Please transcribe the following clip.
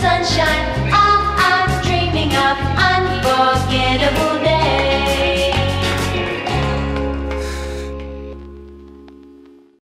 sunshine.